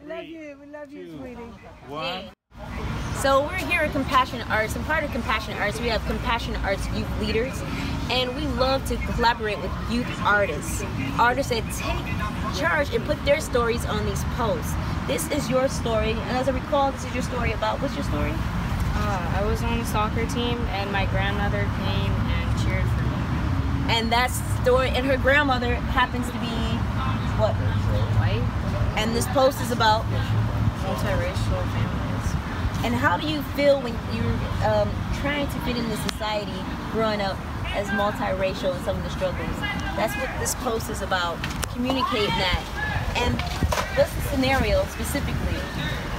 We love you. We love you, sweetie. One. So we're here at Compassionate Arts, and part of Compassionate Arts, we have Compassionate Arts youth leaders, and we love to collaborate with youth artists, artists that take charge and put their stories on these posts. This is your story, and as I recall, this is your story about what's your story? Uh, I was on the soccer team, and my grandmother came and cheered for me. And that story, and her grandmother happens to be what? White, And this post is about. multiracial families. And how do you feel when you're um, trying to fit into society, growing up as multiracial and some of the struggles? That's what this post is about, communicating that. And what's the scenario specifically?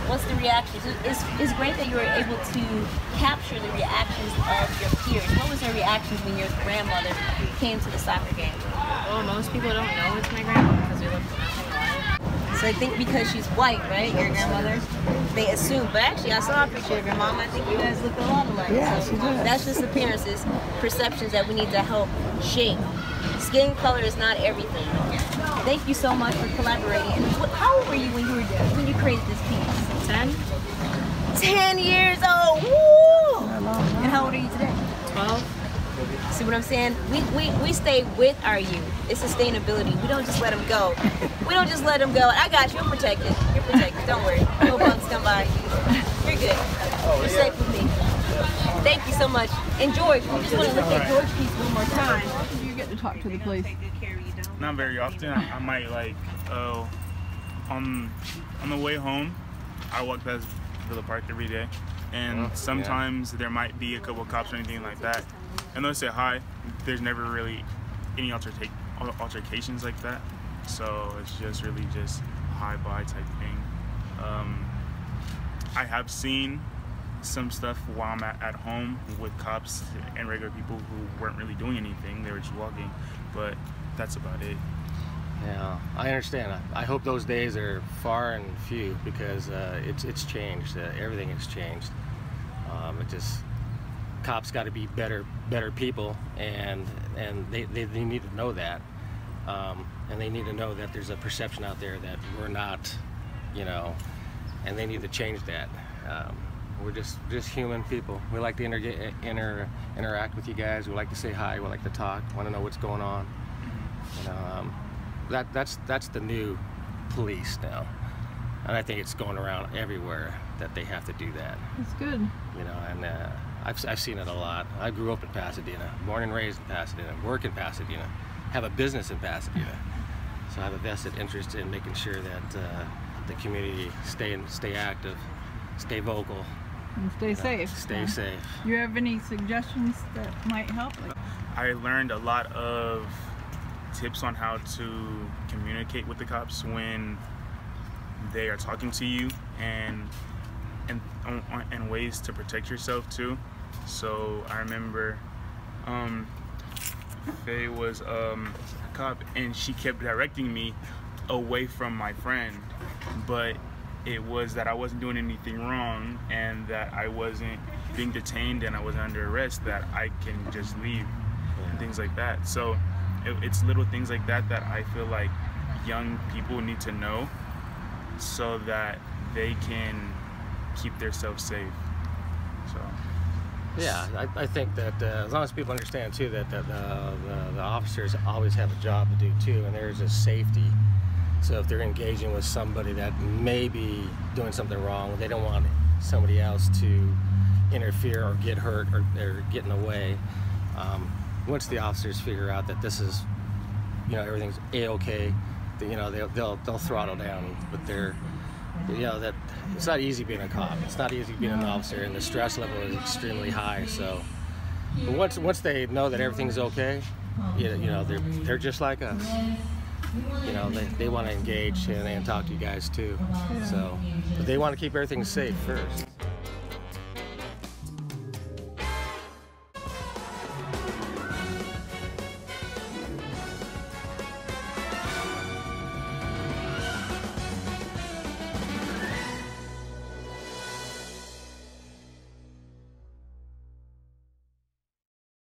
What's the reaction? It's, it's great that you were able to capture the reactions of your peers. What was their reactions when your grandmother came to the soccer game? Well, most people don't know it's my grandma because we look nothing alike. So I think because she's white, right, your grandmother, they assume. But actually, I saw a picture of your mom. I think you guys look a lot alike. Yeah, so she does. That's just appearances, perceptions that we need to help shape. Skin color is not everything. Thank you so much for collaborating. And what, how old were you when you were when you created this piece? Ten, Ten years old. Woo! And how old are you today? twelve. See what I'm saying? We, we, we stay with our youth. It's sustainability. We don't just let them go. We don't just let them go. I got you. I'm protected. You're protected. Don't worry. No bugs come by. You're good. You're safe with me. Thank you so much. And George, we just want to look at George piece one more time. Do You get to talk to the police. Not very often. I, I might like oh, uh, on on the way home. I walk past Villa Parke every day, and Oh, yeah. sometimes there might be a couple of cops or anything like that, and they'll say hi. There's never really any alterca- al- altercations like that, so it's just really just hi bye type thing. Um, I have seen some stuff while I'm at, at home with cops and regular people who weren't really doing anything. They were just walking, but that's about it. Yeah, I understand. I, I hope those days are far and few because uh, it's it's changed. Uh, everything has changed. Um, it just cops got to be better better people, and and they, they, they need to know that, um, and they need to know that there's a perception out there that we're not, you know, and they need to change that. Um, we're just just human people. We like to inter- inter- interact with you guys. We like to say hi. We like to talk. Want to know what's going on. You know, um, that that's that's the new police now, and I think it's going around everywhere that they have to do that. That's good. You know, and uh, I've I've seen it a lot. I grew up in Pasadena, born and raised in Pasadena, work in Pasadena, have a business in Pasadena, so I have a vested interest in making sure that uh, the community stay stay active, stay vocal, And stay safe. stay Yeah. safe. You have any suggestions that might help? I learned a lot of tips on how to communicate with the cops when they are talking to you and and and ways to protect yourself too. So I remember um, Faye was um, a cop and she kept directing me away from my friend, but it was that I wasn't doing anything wrong and that I wasn't being detained and I wasn't under arrest that I can just leave and things like that. So it, it's little things like that that I feel like young people need to know so that they can keep themselves safe. So Yeah, I, I think that uh, as long as people understand too that, that uh, the, the officers always have a job to do too, and there's a safety. So if they're engaging with somebody that may be doing something wrong, they don't want somebody else to interfere or get hurt or, or get in the way. Um, once the officers figure out that this is, you know, everything's a-okay, you know, they'll, they'll, they'll throttle down. But they're, you know, that it's not easy being a cop. It's not easy being an officer, and the stress level is extremely high. So, but once once they know that everything's okay, you, you know, they're they're just like us. You know, they, they want to engage and, and talk to you guys too. So, but they want to keep everything safe first.